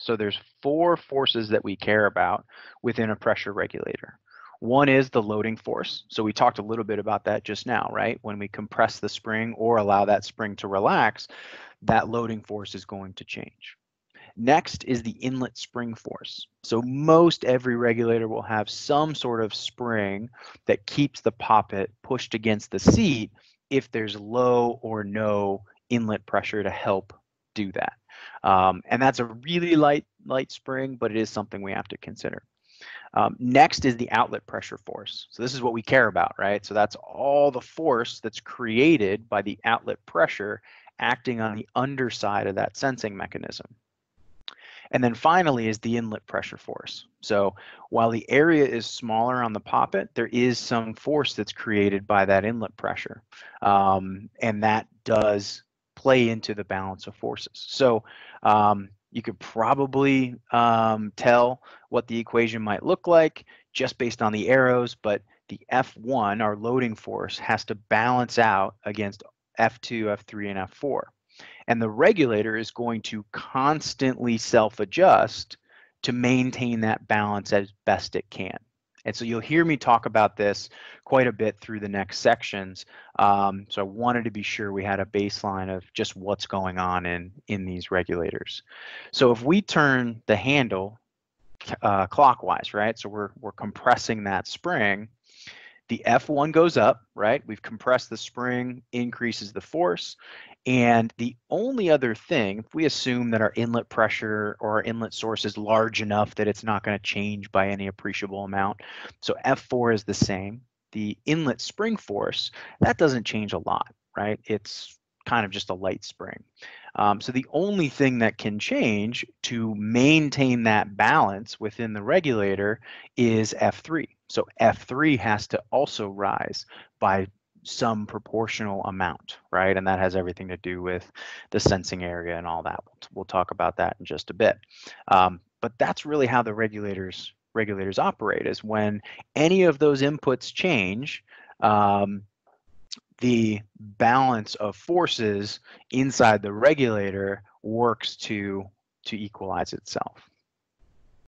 So there's four forces that we care about within a pressure regulator. One is the loading force. So we talked a little bit about that just now, right? When we compress the spring or allow that spring to relax, that loading force is going to change. Next is the inlet spring force. So most every regulator will have some sort of spring that keeps the poppet pushed against the seat if there's low or no inlet pressure to help do that. Um, and that's a really light, light spring, but it is something we have to consider. Um, next is the outlet pressure force. So this is what we care about, right? So that's all the force that's created by the outlet pressure acting on the underside of that sensing mechanism. And then finally is the inlet pressure force. So while the area is smaller on the poppet, there is some force that's created by that inlet pressure. Um, and that does play into the balance of forces. So um, you could probably um, tell what the equation might look like just based on the arrows, but the F1, our loading force, has to balance out against F2, F3, and F4. And the regulator is going to constantly self-adjust to maintain that balance as best it can. And so you'll hear me talk about this quite a bit through the next sections. Um, so I wanted to be sure we had a baseline of just what's going on in, in these regulators. So if we turn the handle uh, clockwise, right? So we're, we're compressing that spring, the F1 goes up, right? We've compressed the spring, increases the force. And the only other thing, if we assume that our inlet pressure or our inlet source is large enough that it's not going to change by any appreciable amount. So F4 is the same. The inlet spring force, that doesn't change a lot, right? It's kind of just a light spring. Um, so the only thing that can change to maintain that balance within the regulator is F3. So F3 has to also rise by some proportional amount, right? And that has everything to do with the sensing area and all that. We'll, talk about that in just a bit. Um, but that's really how the regulators regulators operate is when any of those inputs change, um, the balance of forces inside the regulator works to to equalize itself.